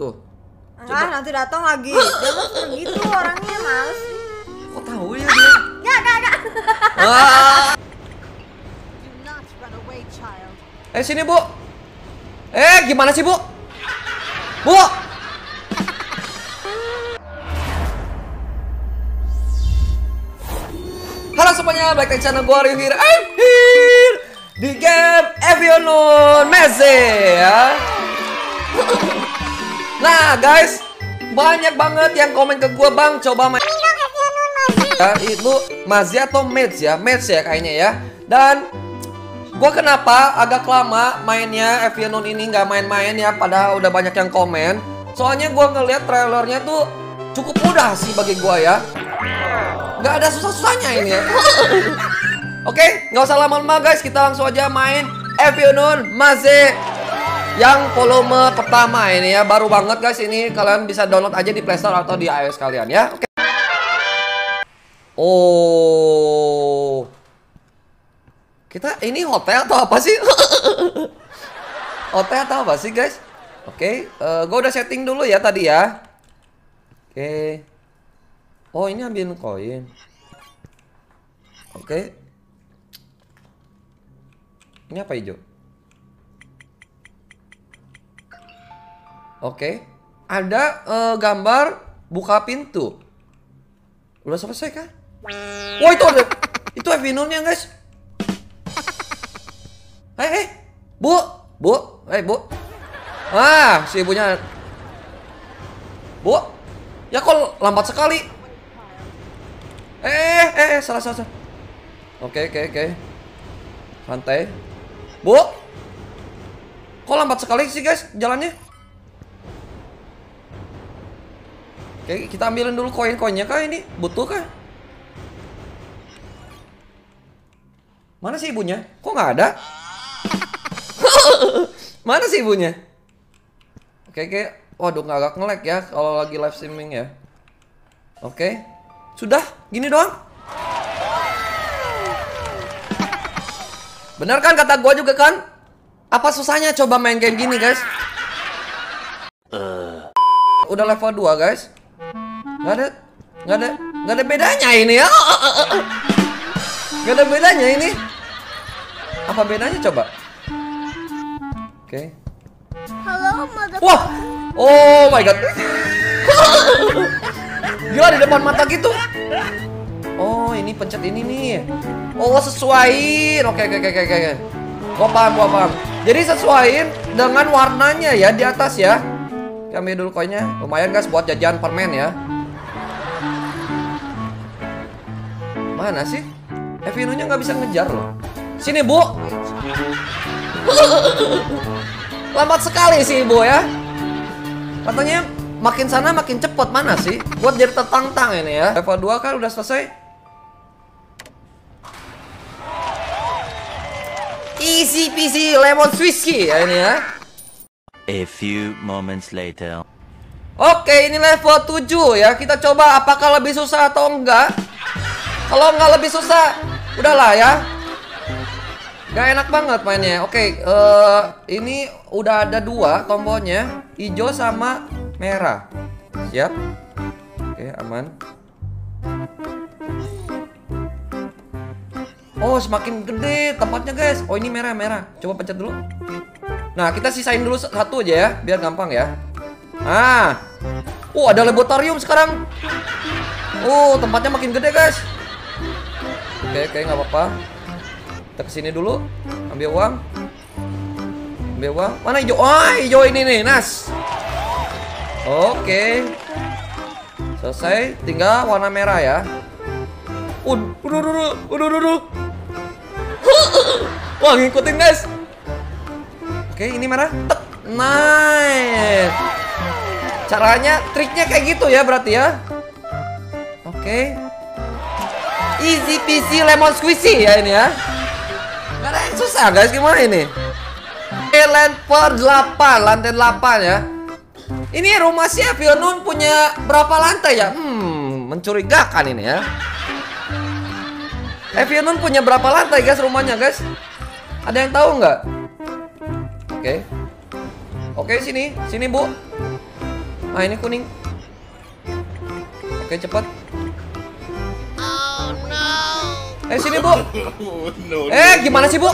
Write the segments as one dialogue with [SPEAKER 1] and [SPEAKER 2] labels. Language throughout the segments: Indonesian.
[SPEAKER 1] Tuh.
[SPEAKER 2] Ah, nanti datang lagi. Suka gitu orangnya males.
[SPEAKER 1] Kok tahu ya dia?
[SPEAKER 2] Ya, gak, gak.
[SPEAKER 1] Ah.
[SPEAKER 3] Do not run away, child.
[SPEAKER 1] Eh sini bu. Eh gimana sih bu? Bu. Halo semuanya, balik lagi channel gue Aryo here. I'm here di game Evionon Meze ya. Nah guys, banyak banget yang komen ke gue bang, coba main ya, itu Mazi atau Meds ya, Meds ya kayaknya ya. Dan Gua kenapa agak lama mainnya Evionon ini nggak main-main ya padahal udah banyak yang komen. Soalnya gua ngeliat trailernya tuh cukup mudah sih bagi gua ya. Nggak ada susah-susahnya ini ya. Oke, nggak usah lama-lama guys, kita langsung aja main Evionon Maze yang volume pertama ini ya. Baru banget guys ini kalian bisa download aja di Play Store atau di iOS kalian ya. Oke. Oh. Kita ini hotel atau apa sih? hotel atau apa sih guys? Oke, eh, gue udah setting dulu ya tadi ya. Oke. Oh ini ambil koin. Oke. Ini apa hijau? Oke. Ada eh, gambar buka pintu. Udah selesai kan? Wah itu ada. Itu Evinonnya guys. Eh, eh, bu, bu, eh bu. Ah, si ibunya. Bu, ya kok lambat sekali. Eh, eh, eh, salah, salah, salah. Oke, oke, oke. Santai. Bu, kok lambat sekali sih guys jalannya? Oke, kita ambilin dulu koin-koinnya kah ini? Butuh kah? Mana sih ibunya? Kok nggak ada? Mana sih ibunya? Oke, oke. Waduh, nggak agak nge-lag ya kalau lagi live streaming ya. Oke. Sudah, gini doang. Bener kan kata gua juga kan? Apa susahnya coba main game gini, guys? Udah level 2, guys. Nggak ada nggak ada nggak ada bedanya ini ya. Nggak ada bedanya ini. Apa bedanya coba? Oke.
[SPEAKER 2] Halo, mother.
[SPEAKER 1] Wah. Oh my god. Gila di depan mata gitu. Oh, ini pencet ini nih. Oh, sesuaiin. Oke, oke, oke, oke, oke. Gua paham, gua paham. Jadi sesuaiin dengan warnanya ya di atas ya. Oke, ambil dulu koinnya. Lumayan guys buat jajan permen ya. Mana sih? Evinonya nggak bisa ngejar loh. Sini, Bu. Lambat sekali sih ibu ya. Katanya makin sana makin cepet mana sih? Buat jadi tertantang ini ya. Level 2 kan udah selesai. Easy peasy lemon squishy ya ini ya.
[SPEAKER 4] A few moments later.
[SPEAKER 1] Oke, ini level 7 ya. Kita coba apakah lebih susah atau enggak. Kalau enggak lebih susah, udahlah ya. Gak enak banget mainnya. Oke, eh, ini udah ada dua tombolnya, hijau sama merah. Siap. Oke, aman. Oh, semakin gede tempatnya, guys. Oh, ini merah, merah. Coba pencet dulu. Nah, kita sisain dulu satu aja ya, biar gampang ya. Ah. Oh, ada laboratorium sekarang. Oh, tempatnya makin gede, guys. Oke, oke, nggak apa-apa. Kita ke sini dulu, ambil uang. Ambil uang. Mana hijau? Oh, hijau ini nih, Nas. Oke. Selesai, tinggal warna merah ya. Udah, udah, udah, udah. Wah, ngikutin guys. Oke, ini merah. Nice. Caranya, triknya kayak gitu ya berarti ya. Oke. Easy peasy lemon squishy ya ini ya. Ada yang susah guys, gimana ini? Oke, lantai 8, lantai 8 ya. Ini rumah si Evionun punya berapa lantai ya? Hmm, mencurigakan ini ya. Evionun punya berapa lantai guys rumahnya guys? Ada yang tahu nggak? Oke. Oke, sini, sini Bu. Nah, ini kuning. Oke, cepat. Eh, sini, Bu. Eh, gimana sih, Bu?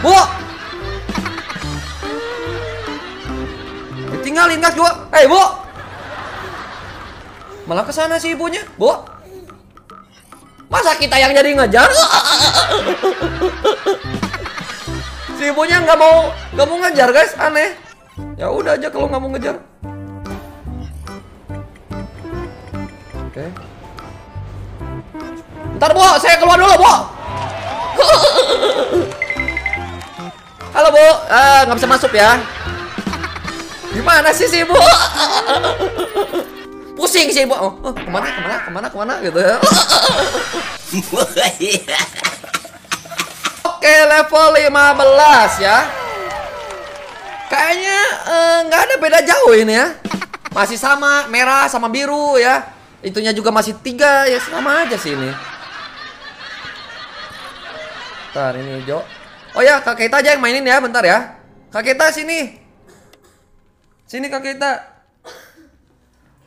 [SPEAKER 1] Bu. Tinggalin gas gua. Eh, Bu. Malah ke sana sih ibunya, Bu. Masa kita yang jadi ngejar? si ibunya nggak mau nggak mau ngejar guys, aneh. Ya udah aja kalau nggak mau ngejar. Oke. Ntar bu, saya keluar dulu bu. Halo bu, Eh, nggak bisa masuk ya? Gimana sih si ibu? Pusing sih ibu. Oh, oh, ke mana, ke mana, ke mana, ke mana gitu ya? Oke, level 15 ya. Kayaknya eh, nggak ada beda jauh ini ya. Masih sama merah sama biru ya. Itunya juga masih tiga ya sama aja sih ini. Bentar ini hijau. Oh ya, Kak Keita aja yang mainin ya, bentar ya. Kak Keita sini. Sini Kak Keita.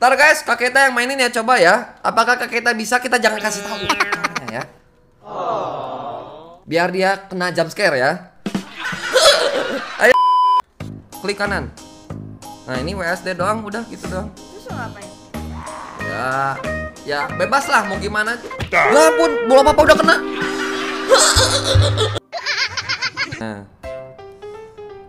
[SPEAKER 1] Ntar guys, Kak Keita yang mainin ya coba ya. Apakah Kak Keita bisa? Kita jangan kasih tahu ya. Biar dia kena jump scare ya. Ayo. Klik kanan. Nah, ini WSD doang, udah gitu doang.
[SPEAKER 2] Terus lo ngapain?
[SPEAKER 1] Ya, ya bebas lah mau gimana. Ya ampun, belum apa-apa udah kena. Nah.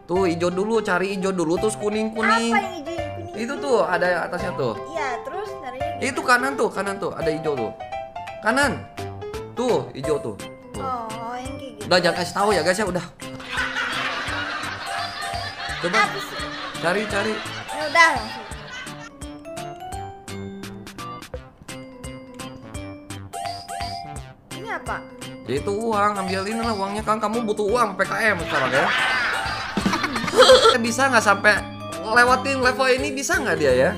[SPEAKER 1] Tuh hijau dulu, cari hijau dulu terus kuning-kuning.
[SPEAKER 2] Apa yang hijau kuning?
[SPEAKER 1] Itu tuh ada atasnya tuh.
[SPEAKER 2] Iya, terus dari
[SPEAKER 1] Itu kanan tuh, kanan tuh, ada hijau tuh. Kanan. Tuh, hijau tuh. Tuh.
[SPEAKER 2] Oh, yang kayak gitu.
[SPEAKER 1] Udah jangan kasih tahu ya guys ya, udah. Coba
[SPEAKER 2] Apa sih?
[SPEAKER 1] cari cari.
[SPEAKER 2] Ya udah
[SPEAKER 1] Ya itu uang, ambilin lah uangnya kan kamu butuh uang PKM sekarang ya. bisa nggak sampai lewatin level ini bisa nggak dia ya?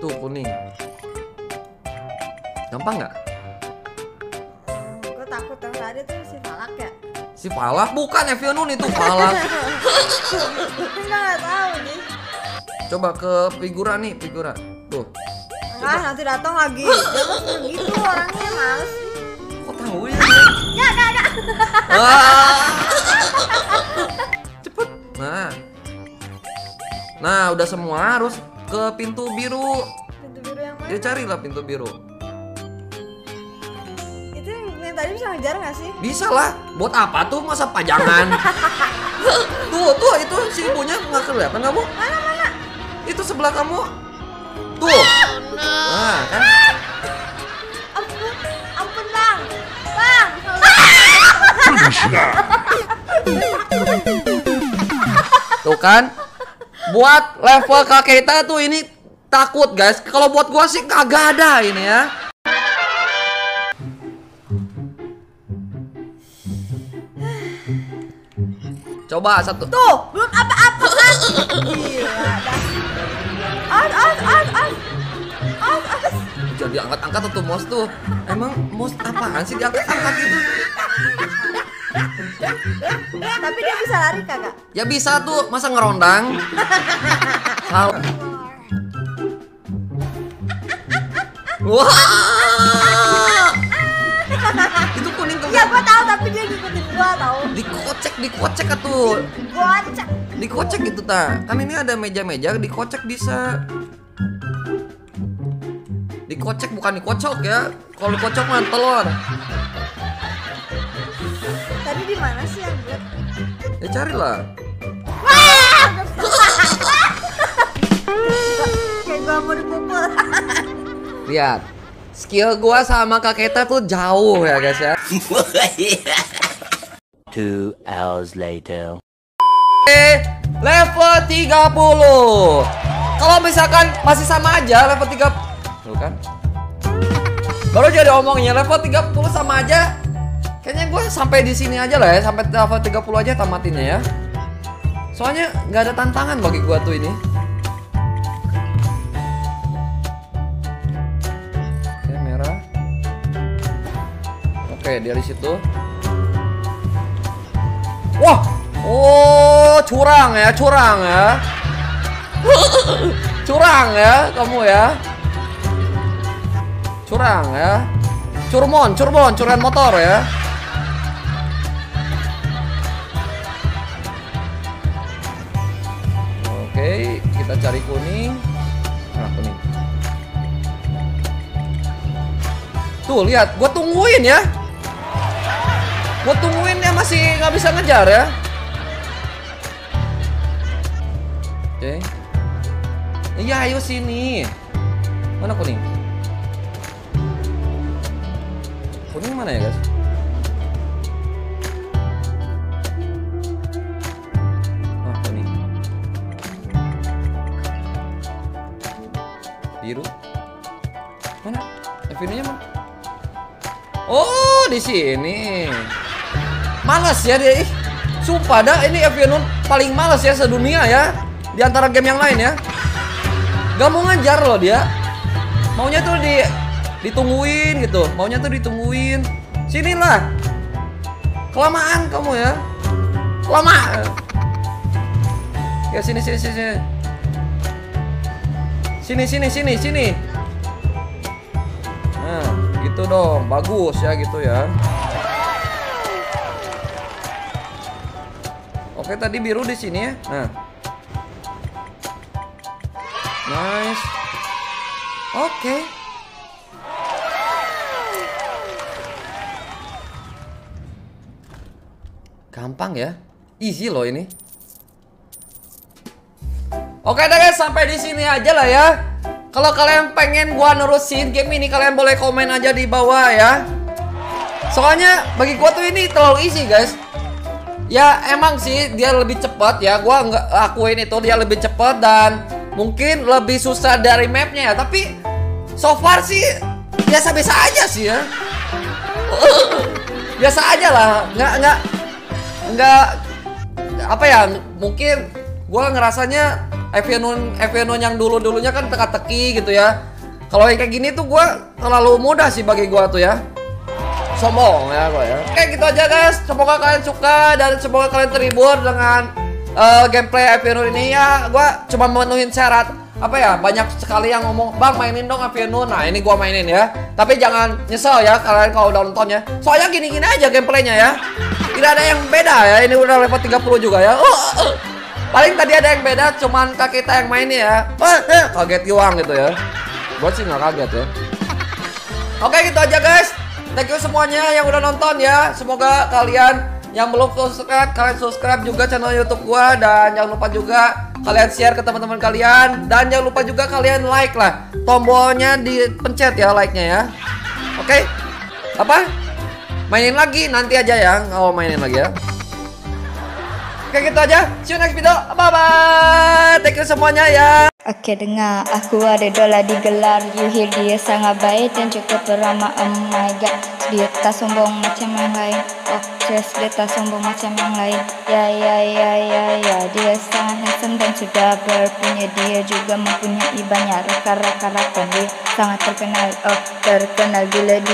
[SPEAKER 1] Tuh kuning. Gampang nggak?
[SPEAKER 2] Gue takut yang tadi tuh si Falak ya.
[SPEAKER 1] Si Falak bukan Evianun itu Falak.
[SPEAKER 2] Kita nggak tahu nih.
[SPEAKER 1] Coba ke figura nih, figura. Tuh.
[SPEAKER 2] Ah, nanti datang lagi. Jangan begitu orangnya males.
[SPEAKER 1] Kok tahu ya?
[SPEAKER 2] Ya, enggak, enggak.
[SPEAKER 1] Wah. Cepet. Nah. Nah, udah semua harus ke pintu biru.
[SPEAKER 2] Pintu biru yang mana?
[SPEAKER 1] Ya carilah pintu biru.
[SPEAKER 2] Itu yang, yang tadi bisa ngejar nggak sih?
[SPEAKER 1] Bisa lah. Buat apa tuh masa pajangan? tuh, tuh itu si ibunya nggak kelihatan kamu?
[SPEAKER 2] Mana mana?
[SPEAKER 1] Itu sebelah kamu. Tuh. Nah, kan?
[SPEAKER 2] Ampun, ampun bang, bang.
[SPEAKER 1] Tuh kan? Buat level Kak Keita tuh ini takut guys. Kalau buat gua sih kagak ada ini ya. Coba satu.
[SPEAKER 2] Tuh, belum apa-apa kan?
[SPEAKER 1] Jadi angkat-angkat tuh mouse tuh. Emang mouse apaan sih diangkat-angkat gitu?
[SPEAKER 2] Tapi dia bisa lari kagak?
[SPEAKER 1] Ya bisa tuh, masa ngerondang? Salah. Wah! Itu kuning tuh.
[SPEAKER 2] Ya gua tahu tapi dia ngikutin gua tahu.
[SPEAKER 1] Dikocek, dikocek atuh.
[SPEAKER 2] Gua cek.
[SPEAKER 1] Dikocek gitu ta. Kan ini ada meja-meja, dikocek bisa. Dikocek bukan dikocok ya. Kalau dikocok mah telur.
[SPEAKER 2] Tadi di mana sih yang gue?
[SPEAKER 1] Ya carilah.
[SPEAKER 2] Kayak gua mau dipukul.
[SPEAKER 1] Lihat. Skill gua sama Kak Keta tuh jauh ya guys ya.
[SPEAKER 4] Two hours later.
[SPEAKER 1] Eh, level 30. Kalau misalkan masih sama aja level 30 Tuh kan? Baru jadi omongnya level 30 sama aja. Kayaknya gue sampai di sini aja lah ya, sampai level 30 aja tamatinnya ya. Soalnya nggak ada tantangan bagi gua tuh ini. Oke, merah. Oke, dia di situ. Wah, oh curang ya, curang ya. Curang ya kamu ya. Curang ya. Curmon, curmon, curian motor ya. Oke, kita cari kuning. Nah, kuning. Tuh, lihat, gue tungguin ya. Gue tungguin dia masih nggak bisa ngejar ya. Oke. Iya, ayo sini. Mana kuning? Kuning mana ya, guys? Ah, kuning. Biru. Mana? Evinunya mana? Oh, di sini. Males ya dia. Sumpah dah ini Evianun paling males ya sedunia ya. Di antara game yang lain ya. Gak mau ngejar loh dia. Maunya tuh di ditungguin gitu. Maunya tuh ditungguin. Sinilah. Kelamaan kamu ya. Kelamaan. Ya sini sini sini. sini. Sini sini sini. Nah, gitu dong. Bagus ya gitu ya. Oke, tadi biru di sini ya. Nah. Nice. Oke. Gampang ya. Easy loh ini. Oke deh guys, sampai di sini aja lah ya. Kalau kalian pengen gua nerusin game ini, kalian boleh komen aja di bawah ya. Soalnya bagi gua tuh ini terlalu easy guys. Ya emang sih dia lebih cepat ya. Gua nggak akuin itu dia lebih cepat dan mungkin lebih susah dari mapnya ya. Tapi so far sih biasa-biasa aja sih ya. biasa aja lah. Nggak nggak nggak apa ya? Mungkin gua ngerasanya Evianon Evianon yang dulu-dulunya kan teka-teki gitu ya. Kalau kayak gini tuh gua terlalu mudah sih bagi gua tuh ya sombong ya gue ya. Oke gitu aja guys. Semoga kalian suka dan semoga kalian terhibur dengan uh, gameplay Avianun ini ya. Gue cuma memenuhin syarat apa ya banyak sekali yang ngomong bang mainin dong Avianun. Nah ini gue mainin ya. Tapi jangan nyesel ya kalian kalau udah nonton ya. Soalnya gini-gini aja gameplaynya ya. Tidak ada yang beda ya. Ini udah level 30 juga ya. Uh, uh. Paling tadi ada yang beda cuman kak kita yang main ya. Uh, uh. Kaget giwang gitu ya. Gue sih nggak kaget ya. Oke gitu aja guys. Thank you semuanya yang udah nonton ya. Semoga kalian yang belum subscribe, kalian subscribe juga channel YouTube gua dan jangan lupa juga kalian share ke teman-teman kalian dan jangan lupa juga kalian like lah. Tombolnya dipencet ya like-nya ya. Oke. Apa? Mainin lagi nanti aja ya. Oh, mainin lagi ya. Oke gitu aja. See you next video. Bye bye. Thank you semuanya ya.
[SPEAKER 5] Oke dengar, aku ada dola digelar You hear dia sangat baik dan cukup ramah Oh my god, dia tak sombong macam yang lain Oh just dia tak sombong macam yang lain. Ya ya ya ya ya. Dia sangat handsome dan sudah berpunya Dia juga mempunyai banyak rekan-rekan. Dia sangat terkenal Oh terkenal gila dia